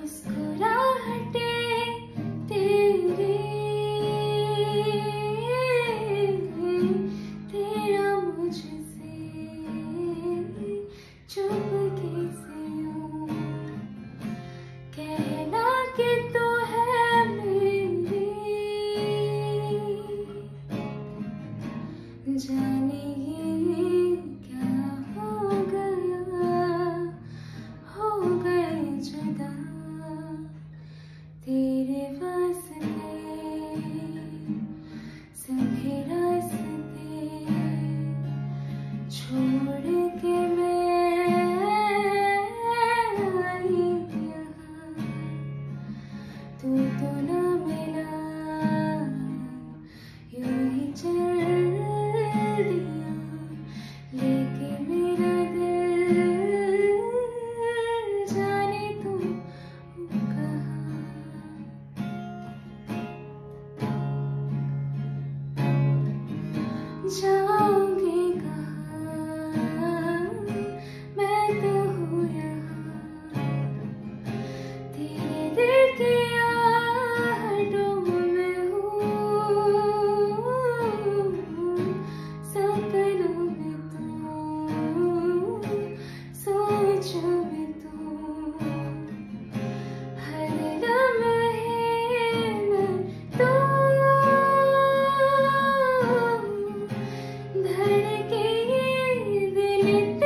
मुस्कुराहटे तेरी। तेरा मुझसे चुप है। जाने तो मिला। यूँ ही दिया। लेके मेरा दिल जाने तुम कहा। जाओ it